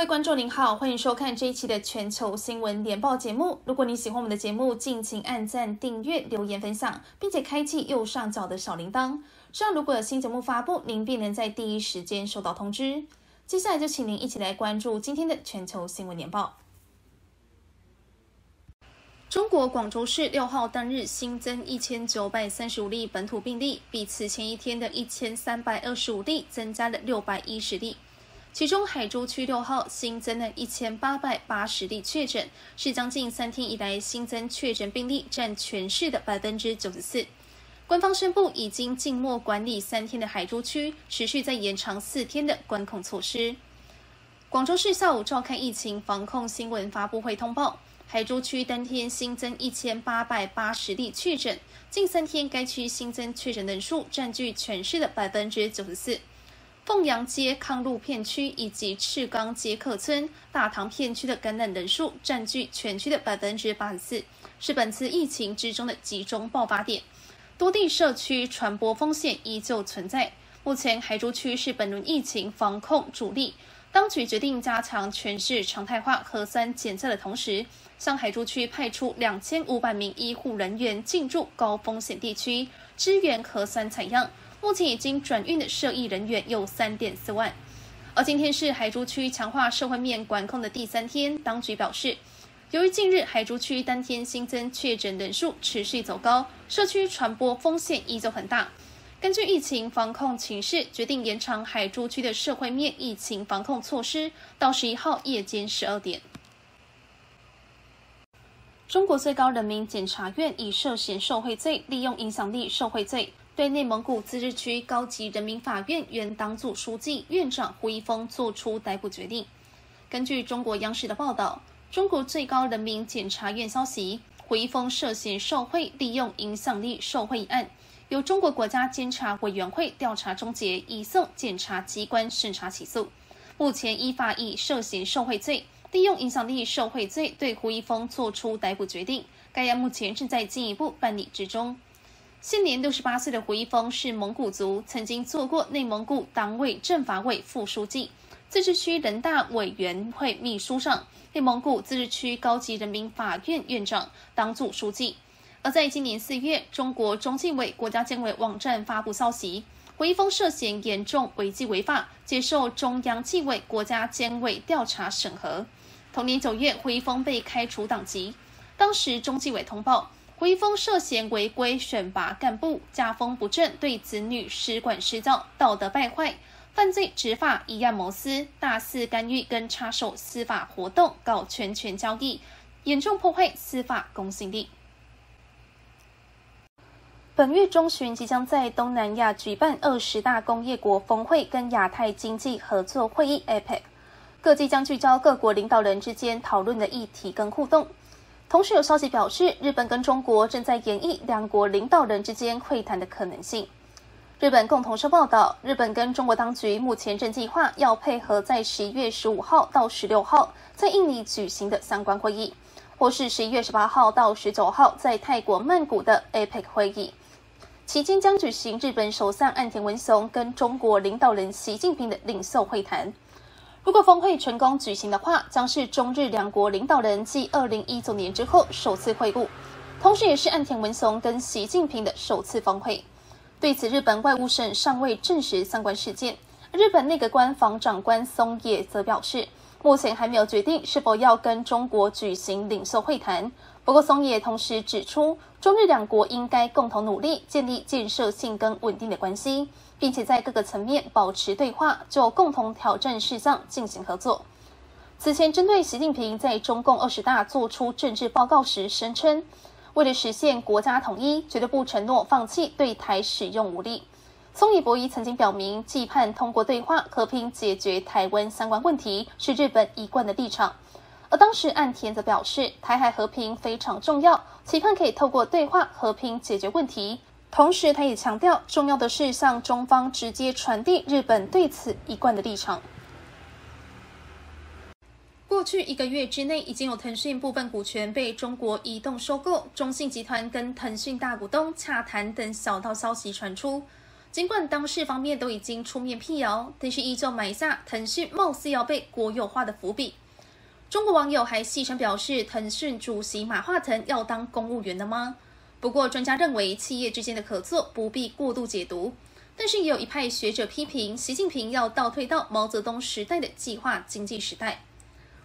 各位观众您好，欢迎收看这一期的全球新闻联报节目。如果你喜欢我们的节目，敬请按赞、订阅、留言、分享，并且开启右上角的小铃铛，这样如果有新节目发布，您便能在第一时间收到通知。接下来就请您一起来关注今天的全球新闻联报。中国广州市六号当日新增一千九百三十五例本土病例，比此前一天的一千三百二十五例增加了六百一十例。其中，海珠区六号新增了一千八百八十例确诊，是将近三天以来新增确诊病例占全市的百分之九十四。官方宣布，已经静默管理三天的海珠区，持续在延长四天的管控措施。广州市下午召开疫情防控新闻发布会，通报海珠区当天新增一千八百八十例确诊，近三天该区新增确诊人数占据全市的百分之九十四。凤阳街康路片区以及赤岗街客村、大塘片区的感染人数占据全区的百分之八十四，是本次疫情之中的集中爆发点。多地社区传播风险依旧存在。目前海珠区是本轮疫情防控主力，当局决定加强全市常态化核酸检测的同时，向海珠区派出两千五百名医护人员进驻高风险地区，支援核酸采样。目前已经转运的涉疫人员有三点四万，而今天是海珠区强化社会面管控的第三天。当局表示，由于近日海珠区当天新增确诊人数持续走高，社区传播风险依旧很大。根据疫情防控情势，决定延长海珠区的社会面疫情防控措施到十一号夜间十二点。中国最高人民检察院以涉嫌受贿罪、利用影响力受贿罪。对内蒙古自治区高级人民法院原党组书记、院长胡一峰作出逮捕决定。根据中国央视的报道，中国最高人民检察院消息，胡一峰涉嫌受贿、利用影响力受贿一案，由中国国家监察委员会调查终结，移送检察机关审查起诉。目前依法以涉嫌受贿罪、利用影响力受贿罪对胡一峰作出逮捕决定。该案目前正在进一步办理之中。现年六十八岁的胡一峰是蒙古族，曾经做过内蒙古党委政法委副书记、自治区人大委员会秘书长、内蒙古自治区高级人民法院院长、党组书记。而在今年四月，中国中纪委国家监委网站发布消息，胡一峰涉嫌严重违纪违法，接受中央纪委国家监委调查审核。同年九月，胡一峰被开除党籍，当时中纪委通报。威风涉嫌违规选拔干部、家风不正、对子女失管失教、道德败坏、犯罪执法、以案谋私、大肆干预跟插手司法活动、搞权权交易，严重破坏司法公信力。本月中旬即将在东南亚举办二十大工业国峰会跟亚太经济合作会议 （APEC），各地将聚焦各国领导人之间讨论的议题跟互动。同时有消息表示，日本跟中国正在演绎两国领导人之间会谈的可能性。日本共同社报道，日本跟中国当局目前正计划要配合在十一月十五号到十六号在印尼举行的相关会议，或是十一月十八号到十九号在泰国曼谷的 APEC 会议，期间将举行日本首相岸田文雄跟中国领导人习近平的领袖会谈。如果峰会成功举行的话，将是中日两国领导人继二零一九年之后首次会晤，同时也是岸田文雄跟习近平的首次峰会。对此，日本外务省尚未证实相关事件。日本内阁官房长官松野则表示，目前还没有决定是否要跟中国举行领袖会谈。不过，松野同时指出，中日两国应该共同努力建立建设性跟稳定的关系。并且在各个层面保持对话，就共同挑战事项进行合作。此前，针对习近平在中共二十大作出政治报告时，声称为了实现国家统一，绝对不承诺放弃对台使用武力。松野博一曾经表明，期盼通过对话和平解决台湾相关问题，是日本一贯的立场。而当时岸田则表示，台海和平非常重要，期盼可以透过对话和平解决问题。同时，他也强调，重要的是向中方直接传递日本对此一贯的立场。过去一个月之内，已经有腾讯部分股权被中国移动收购，中信集团跟腾讯大股东洽谈等小道消息传出。尽管当事方面都已经出面辟谣，但是依旧埋下腾讯貌似要被国有化的伏笔。中国网友还戏称表示，腾讯主席马化腾要当公务员了吗？不过专家认为，企业之间的合作不必过度解读。但是也有一派学者批评，习近平要倒退到毛泽东时代的计划经济时代。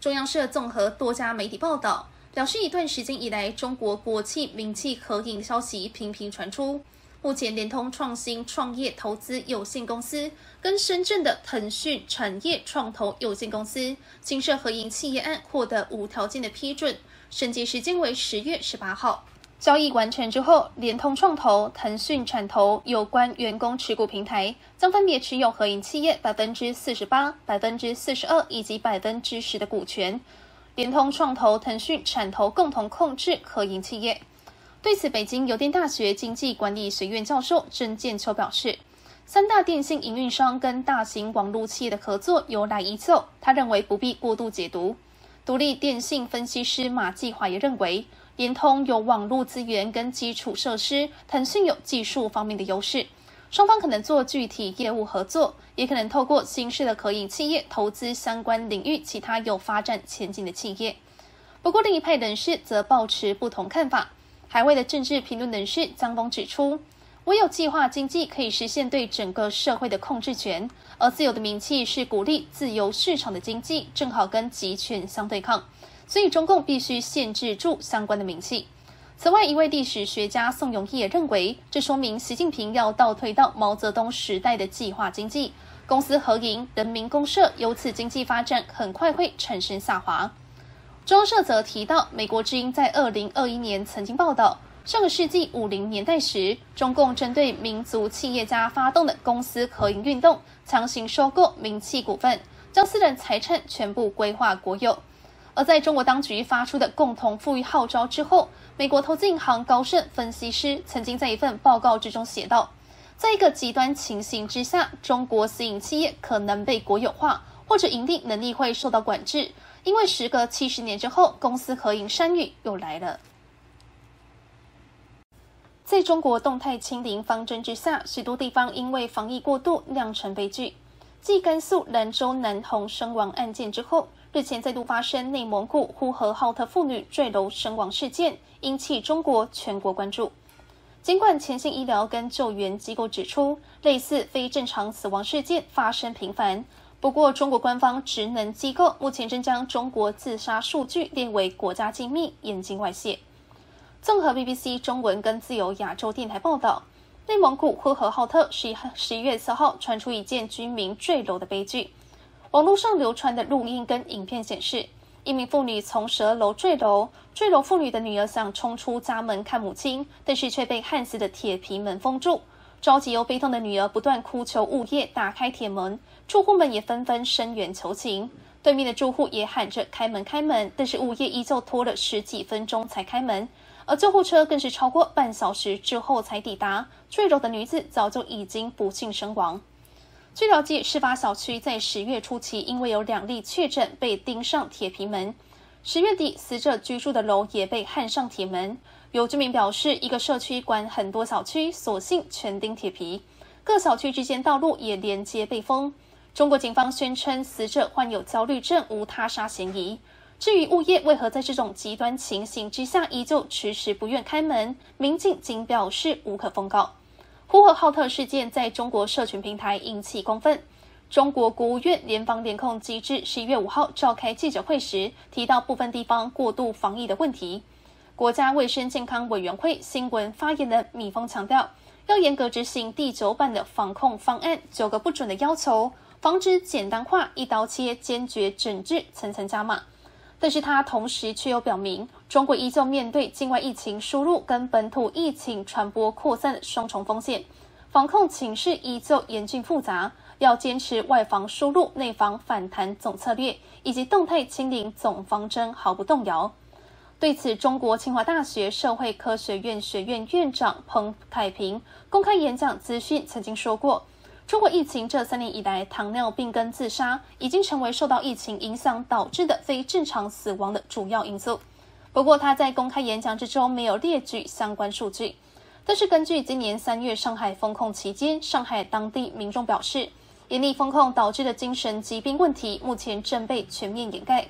中央社综合多家媒体报道，表示一段时间以来，中国国企民企合影消息频频传出。目前，联通创新创业投资有限公司跟深圳的腾讯产业创投有限公司新设合营企业案获得无条件的批准，审结时间为十月十八号。交易完成之后，联通创投、腾讯产投有关员工持股平台将分别持有合营企业百分之四十八、百分之四十二以及百分之十的股权。联通创投、腾讯产投共同控制合营企业。对此，北京邮电大学经济管理学院教授郑建秋表示，三大电信营运商跟大型网络企业的合作由来已久，他认为不必过度解读。独立电信分析师马继华也认为，联通有网络资源跟基础设施，腾讯有技术方面的优势，双方可能做具体业务合作，也可能透过新式的可以企业投资相关领域其他有发展前景的企业。不过，另一派人士则抱持不同看法。海外的政治评论人士张峰指出，唯有计划经济可以实现对整个社会的控制权，而自由的名气是鼓励自由市场的经济，正好跟集权相对抗，所以中共必须限制住相关的名气。此外，一位历史学家宋永义也认为，这说明习近平要倒退到毛泽东时代的计划经济，公私合营、人民公社，由此经济发展很快会产生下滑。中社则提到，美国之音在二零二一年曾经报道，上个世纪五零年代时，中共针对民族企业家发动的公司合营运动，强行收购民企股份，将私人财产全部归划国有。而在中国当局发出的共同富裕号召之后，美国投资银行高盛分析师曾经在一份报告之中写道，在一个极端情形之下，中国私营企业可能被国有化，或者盈利能力会受到管制。因为时隔七十年之后，公司合营山芋又来了。在中国动态清零方针之下，许多地方因为防疫过度酿成悲剧。继甘肃兰州南红身亡案件之后，日前再度发生内蒙古呼和浩特妇女坠楼身亡事件，引起中国全国关注。尽管前线医疗跟救援机构指出，类似非正常死亡事件发生频繁。不过，中国官方职能机构目前正将中国自杀数据列为国家机密，严禁外泄。综合 BBC 中文跟自由亚洲电台报道，内蒙古呼和浩特十一十一月四号传出一件居民坠楼的悲剧。网络上流传的录音跟影片显示，一名妇女从十二楼坠楼，坠楼妇女的女儿想冲出家门看母亲，但是却被焊死的铁皮门封住。着急又悲痛的女儿不断哭求物业打开铁门，住户们也纷纷声援求情。对面的住户也喊着开门开门，但是物业依旧拖了十几分钟才开门，而救护车更是超过半小时之后才抵达。坠楼的女子早就已经不幸身亡。据了解，事发小区在十月初期因为有两例确诊被钉上铁皮门，十月底死者居住的楼也被焊上铁门。有居民表示，一个社区管很多小区，索性全钉铁皮，各小区之间道路也连接被封。中国警方宣称死者患有焦虑症，无他杀嫌疑。至于物业为何在这种极端情形之下依旧迟迟不愿开门，民警仅表示无可奉告。呼和浩特事件在中国社群平台引起公愤。中国国务院联防联控机制十一月五号召开记者会时，提到部分地方过度防疫的问题。国家卫生健康委员会新闻发言人米峰强调，要严格执行第九版的防控方案九个不准的要求，防止简单化、一刀切，坚决整治，层层加码。但是他同时却又表明，中国依旧面对境外疫情输入跟本土疫情传播扩散的双重风险，防控情势依旧严峻复杂，要坚持外防输入、内防反弹总策略，以及动态清零总方针毫不动摇。对此，中国清华大学社会科学院学院院长彭凯平公开演讲资讯曾经说过，中国疫情这三年以来，糖尿病跟自杀已经成为受到疫情影响导致的非正常死亡的主要因素。不过，他在公开演讲之中没有列举相关数据。但是根据今年三月上海封控期间，上海当地民众表示，严厉封控导致的精神疾病问题，目前正被全面掩盖。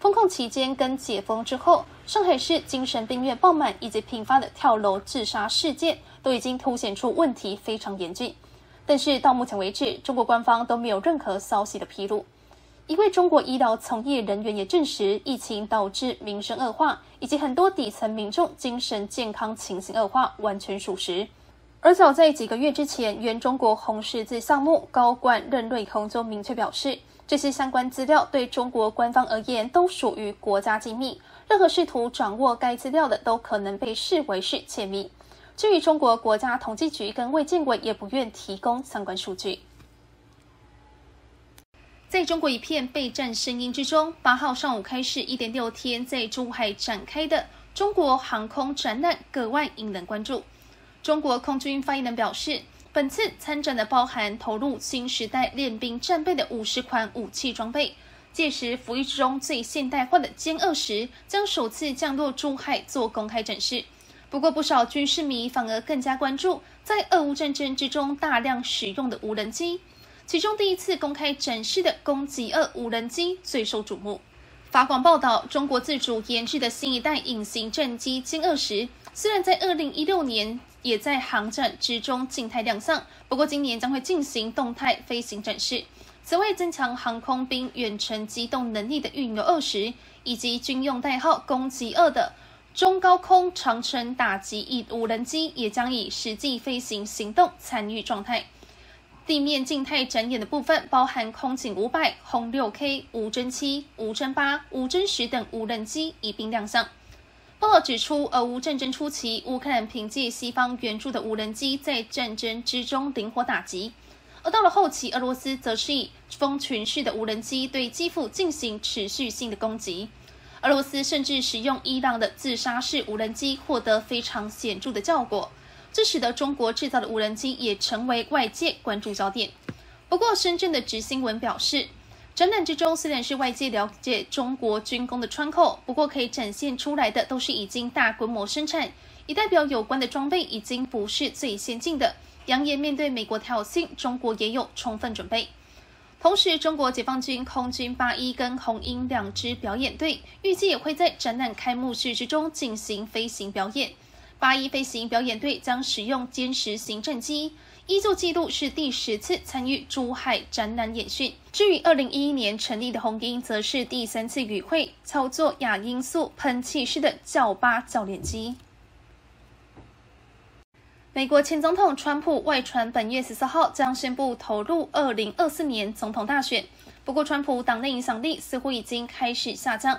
封控期间跟解封之后，上海市精神病院爆满以及频发的跳楼自杀事件，都已经凸显出问题非常严峻。但是到目前为止，中国官方都没有任何消息的披露。一位中国医疗从业人员也证实，疫情导致民生恶化，以及很多底层民众精神健康情形恶化，完全属实。而早在几个月之前，原中国红十字项目高管任瑞红就明确表示。这些相关资料对中国官方而言都属于国家机密，任何试图掌握该资料的都可能被视为是窃密。至于中国国家统计局跟卫健委也不愿提供相关数据。在中国一片备战声音之中，八号上午开始一点六天在珠海展开的中国航空展览格外引人关注。中国空军发言人表示。本次参展的包含投入新时代练兵战备的五十款武器装备，届时服役之中最现代化的歼二十将首次降落珠海做公开展示。不过，不少军事迷反而更加关注在俄乌战争之中大量使用的无人机，其中第一次公开展示的攻击二无人机最受瞩目。法广报道，中国自主研制的新一代隐形战机歼二十，虽然在二零一六年。也在航展之中静态亮相，不过今年将会进行动态飞行展示。此外，增强航空兵远程机动能力的运油二十，以及军用代号攻击二的中高空长程打击翼无人机，也将以实际飞行行动参与状态。地面静态展演的部分包含空警五百、轰六 K、无侦七、无侦八、无侦十等无人机一并亮相。报道指出，俄乌战争初期，乌克兰凭借西方援助的无人机在战争之中灵活打击；而到了后期，俄罗斯则是以蜂群式的无人机对基辅进行持续性的攻击。俄罗斯甚至使用伊朗的自杀式无人机，获得非常显著的效果，这使得中国制造的无人机也成为外界关注焦点。不过，深圳的执新闻表示。展览之中虽然是外界了解中国军工的窗口，不过可以展现出来的都是已经大规模生产，也代表有关的装备已经不是最先进的。扬言面对美国挑衅，中国也有充分准备。同时，中国解放军空军八一跟红鹰两支表演队预计也会在展览开幕式之中进行飞行表演。八一飞行表演队将使用歼十行政机。依旧记录是第十次参与珠海展览演训。至于二零一一年成立的红鹰，则是第三次与会操作亚音速喷气式的教八教练机。美国前总统川普外传，本月十四号将宣布投入二零二四年总统大选。不过，川普党内影响力似乎已经开始下降。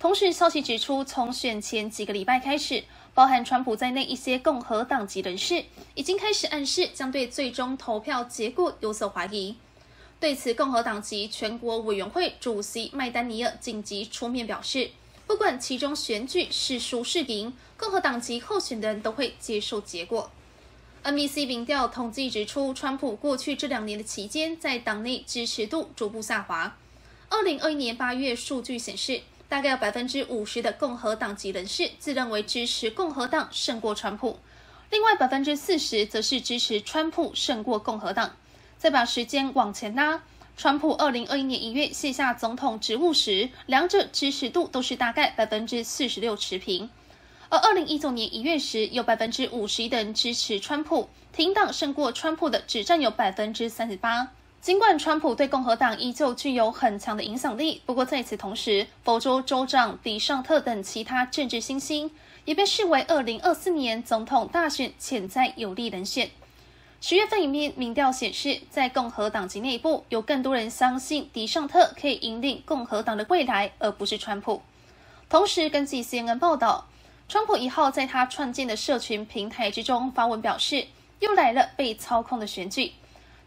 同时，消息指出，从选前几个礼拜开始。包含川普在内一些共和党籍人士已经开始暗示将对最终投票结果有所怀疑。对此，共和党籍全国委员会主席麦丹尼尔紧急出面表示，不管其中选举是输是赢，共和党籍候选人都会接受结果。NBC 民调统计指出，川普过去这两年的期间在党内支持度逐步下滑。二零二一年八月数据显示。大概有百分之五十的共和党籍人士自认为支持共和党胜过川普，另外百分之四十则是支持川普胜过共和党。再把时间往前拉，川普二零二一年一月卸下总统职务时，两者支持度都是大概百分之四十六持平；而二零一九年一月时，有百分之五十一的人支持川普，停党胜过川普的只占有百分之三十八。尽管川普对共和党依旧具有很强的影响力，不过在此同时，佛州州长迪尚特等其他政治新星也被视为二零二四年总统大选潜在有利人选。十月份一面民调显示，在共和党籍内部，有更多人相信迪尚特可以引领共和党的未来，而不是川普。同时，根据 CNN 报道，川普一号在他创建的社群平台之中发文表示：“又来了被操控的选举。”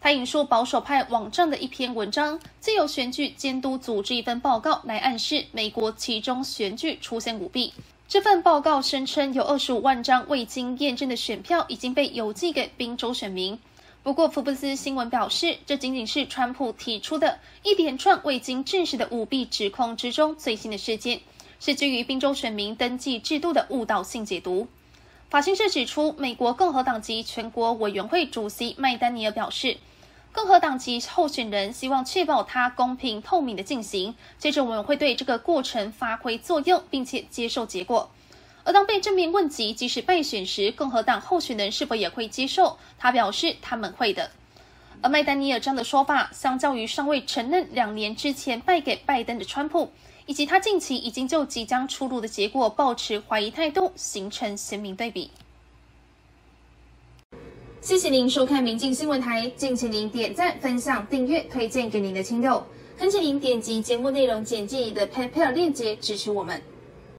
他引述保守派网站的一篇文章，借由选举监督组织一份报告来暗示美国其中选举出现舞弊。这份报告声称，有二十五万张未经验证的选票已经被邮寄给宾州选民。不过，福布斯新闻表示，这仅仅是川普提出的一连串未经证实的舞弊指控之中最新的事件，是基于宾州选民登记制度的误导性解读。法新社指出，美国共和党籍全国委员会主席麦丹尼尔表示，共和党籍候选人希望确保它公平透明的进行，接着我们会对这个过程发挥作用，并且接受结果。而当被正面问及即使败选时，共和党候选人是否也会接受，他表示他们会的。而麦丹尼尔这样的说法，相较于尚未承认两年之前败给拜登的川普。以及他近期已经就即将出炉的结果保持怀疑态度，形成鲜明对比。谢谢您收看《明镜新闻台》，敬请您点赞、分享、订阅、推荐给您的亲友，恳请您点击节目内容简介里的 PayPal 链接支持我们。